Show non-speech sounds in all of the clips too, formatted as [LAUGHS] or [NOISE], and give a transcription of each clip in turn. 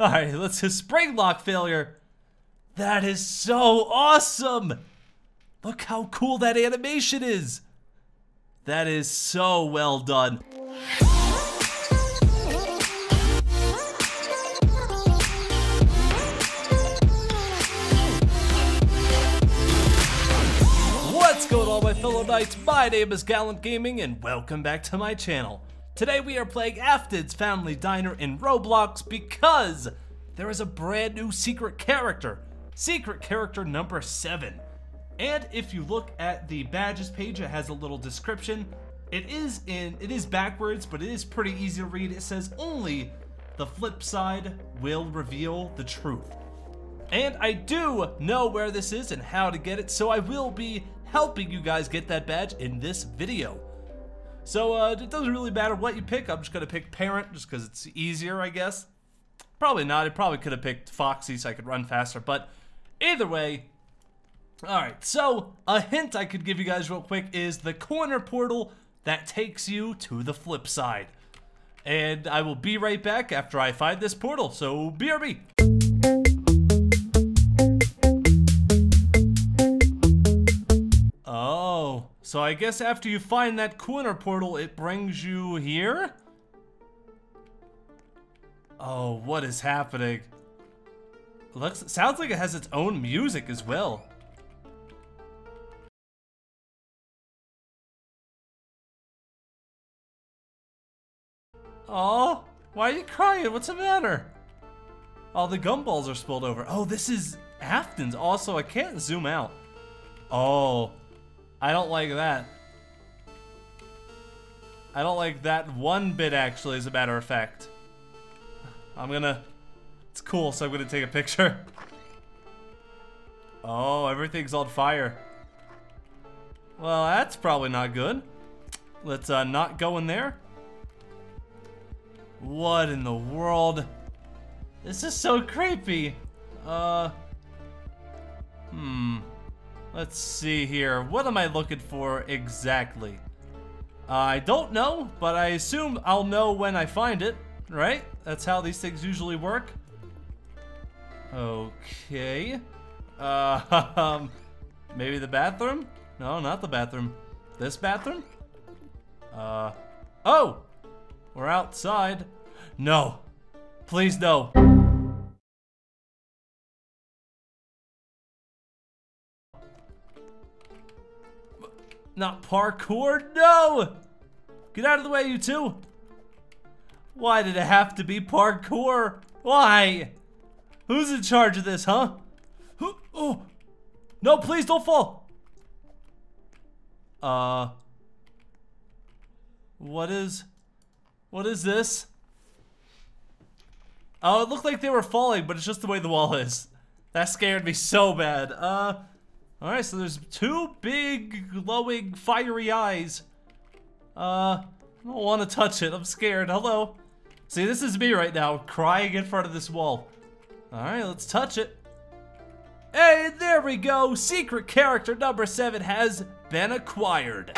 Alright, let's hit spring lock failure. That is so awesome! Look how cool that animation is! That is so well done. What's going on my fellow knights? My name is Gallant Gaming and welcome back to my channel. Today we are playing Afton's Family Diner in Roblox because there is a brand new secret character. Secret character number 7. And if you look at the badges page, it has a little description. It is in, it is backwards, but it is pretty easy to read. It says only the flip side will reveal the truth. And I do know where this is and how to get it, so I will be helping you guys get that badge in this video. So uh, it doesn't really matter what you pick. I'm just gonna pick Parent just because it's easier, I guess. Probably not. I probably could have picked Foxy so I could run faster, but either way. All right. So a hint I could give you guys real quick is the corner portal that takes you to the flip side. And I will be right back after I find this portal. So BRB. So I guess after you find that corner portal, it brings you here? Oh, what is happening? Looks, sounds like it has its own music as well. Oh, why are you crying? What's the matter? All the gumballs are spilled over. Oh, this is Afton's. Also, I can't zoom out. Oh, I don't like that. I don't like that one bit, actually, as a matter of fact. I'm gonna... It's cool, so I'm gonna take a picture. Oh, everything's on fire. Well, that's probably not good. Let's uh, not go in there. What in the world? This is so creepy. Uh... Hmm... Let's see here. What am I looking for exactly? I don't know, but I assume I'll know when I find it, right? That's how these things usually work. Okay. Uh, [LAUGHS] maybe the bathroom? No, not the bathroom. This bathroom? Uh, oh! We're outside. No. Please no. Not parkour, no! Get out of the way, you two! Why did it have to be parkour? Why? Who's in charge of this, huh? Oh! No, please don't fall! Uh... What is... What is this? Oh, it looked like they were falling, but it's just the way the wall is. That scared me so bad. Uh... Alright, so there's two big, glowing, fiery eyes. Uh, I don't want to touch it. I'm scared. Hello. See, this is me right now, crying in front of this wall. Alright, let's touch it. Hey, there we go. Secret character number seven has been acquired.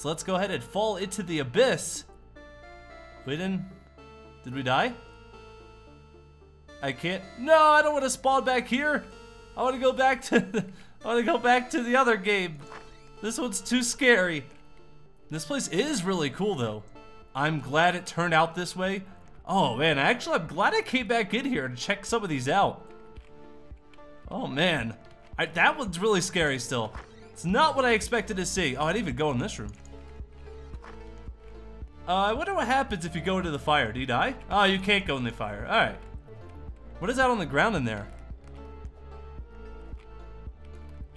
So let's go ahead and fall into the abyss. We didn't... Did we die? I can't... No, I don't want to spawn back here. I want to go back to the, I want to go back to the other game. This one's too scary. This place is really cool though. I'm glad it turned out this way. Oh man, actually I'm glad I came back in here to check some of these out. Oh man, I, that one's really scary still. It's not what I expected to see. Oh, I didn't even go in this room. Uh, I wonder what happens if you go into the fire. Do you die? Oh, you can't go in the fire. All right. What is that on the ground in there?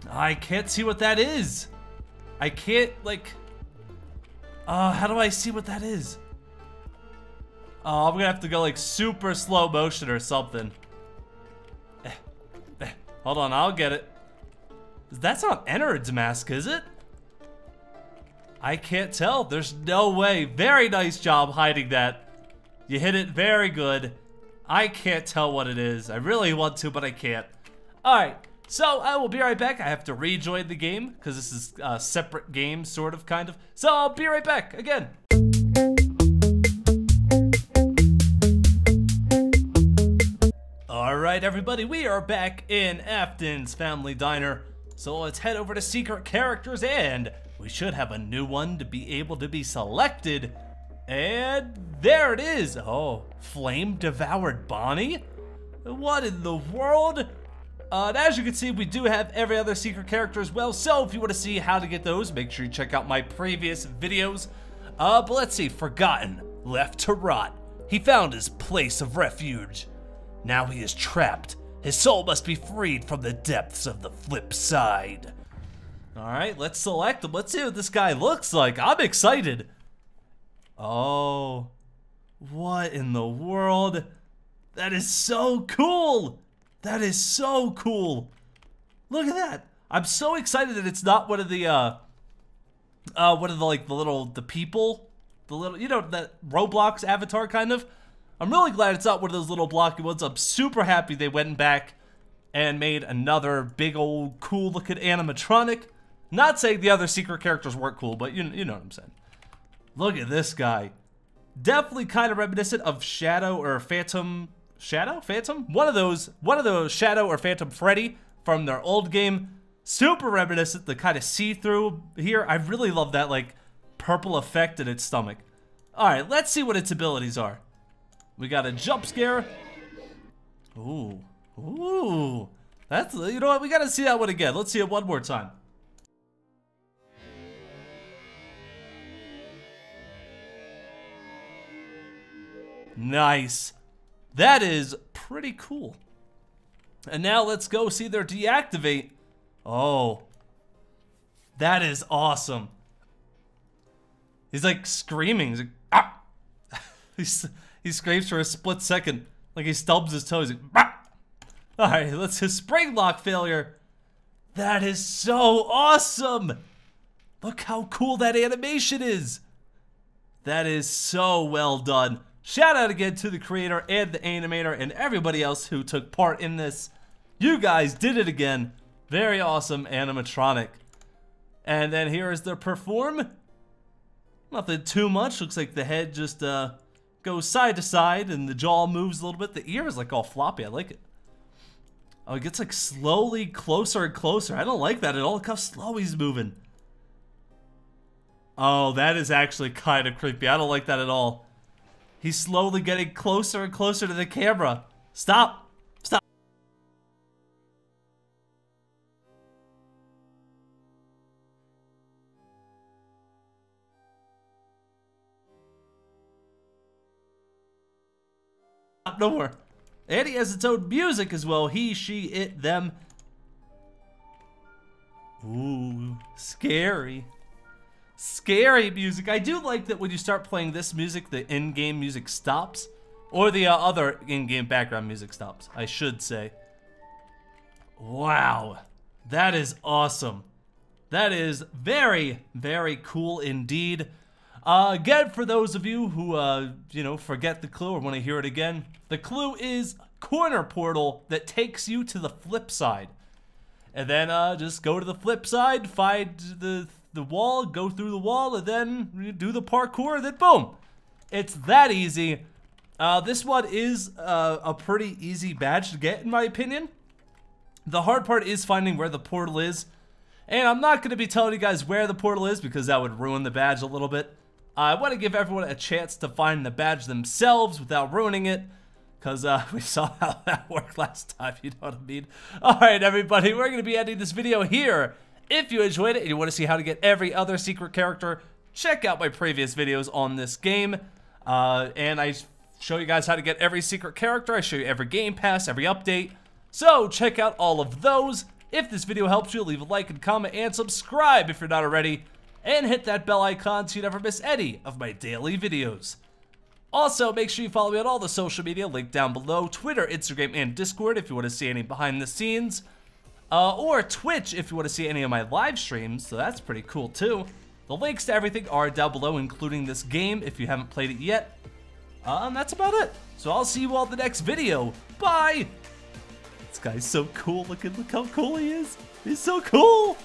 I can't see what that is. I can't, like... Uh, how do I see what that is? Oh, I'm gonna have to go, like, super slow motion or something. Eh, eh, hold on, I'll get it. That's not Ennard's mask, is it? I can't tell. There's no way. Very nice job hiding that. You hit it very good. I can't tell what it is. I really want to, but I can't. Alright, so I will be right back. I have to rejoin the game because this is a separate game, sort of, kind of. So I'll be right back again. Alright everybody, we are back in Afton's Family Diner. So let's head over to Secret Characters and we should have a new one to be able to be selected. And there it is. Oh, Flame Devoured Bonnie? What in the world? Uh, and as you can see, we do have every other secret character as well, so if you want to see how to get those, make sure you check out my previous videos. Uh, but let's see, Forgotten, left to rot. He found his place of refuge. Now he is trapped. His soul must be freed from the depths of the flip side. Alright, let's select him. Let's see what this guy looks like. I'm excited. Oh, what in the world? That is so cool! That is so cool! Look at that! I'm so excited that it's not one of the, uh, uh, what are the, like, the little, the people? The little, you know, that Roblox avatar kind of? I'm really glad it's not one of those little blocky ones. I'm super happy they went back and made another big old cool looking animatronic. Not saying the other secret characters weren't cool, but you, you know what I'm saying. Look at this guy. Definitely kind of reminiscent of Shadow or Phantom Shadow? Phantom? One of those, one of those Shadow or Phantom Freddy from their old game. Super reminiscent, the kind of see-through here. I really love that, like, purple effect in its stomach. Alright, let's see what its abilities are. We got a jump scare. Ooh. Ooh. That's, you know what, we gotta see that one again. Let's see it one more time. Nice. That is pretty cool. And now let's go see their deactivate. Oh. That is awesome. He's like screaming. He's like, ah! [LAUGHS] He scrapes for a split second. Like he stubs his toes. Like, ah! Alright, let's his spring lock failure. That is so awesome! Look how cool that animation is! That is so well done. Shout out again to the creator and the animator and everybody else who took part in this. You guys did it again. Very awesome animatronic. And then here is the perform. Nothing too much. Looks like the head just uh, goes side to side and the jaw moves a little bit. The ear is like all floppy. I like it. Oh, it gets like slowly closer and closer. I don't like that at all. Look how slow he's moving. Oh, that is actually kind of creepy. I don't like that at all. He's slowly getting closer and closer to the camera. Stop! Stop! No more. And he has its own music as well. He, she, it, them. Ooh, scary. Scary music. I do like that when you start playing this music, the in-game music stops. Or the uh, other in-game background music stops, I should say. Wow. That is awesome. That is very, very cool indeed. Uh, again, for those of you who, uh, you know, forget the clue or want to hear it again, the clue is corner portal that takes you to the flip side. And then uh, just go to the flip side, find the the wall, go through the wall, and then do the parkour, then boom. It's that easy. Uh, this one is uh, a pretty easy badge to get, in my opinion. The hard part is finding where the portal is. And I'm not going to be telling you guys where the portal is because that would ruin the badge a little bit. I want to give everyone a chance to find the badge themselves without ruining it. Because uh, [LAUGHS] we saw how that worked last time, [LAUGHS] you know what I mean? Alright, everybody, we're going to be ending this video here. If you enjoyed it and you want to see how to get every other secret character, check out my previous videos on this game. Uh, and I show you guys how to get every secret character. I show you every game pass, every update. So check out all of those. If this video helps you, leave a like and comment and subscribe if you're not already. And hit that bell icon so you never miss any of my daily videos. Also, make sure you follow me on all the social media linked down below, Twitter, Instagram, and Discord if you want to see any behind the scenes. Uh, or Twitch if you want to see any of my live streams, so that's pretty cool too. The links to everything are down below, including this game if you haven't played it yet. And that's about it. So I'll see you all in the next video. Bye! This guy's so cool. Look at look how cool he is. He's so cool!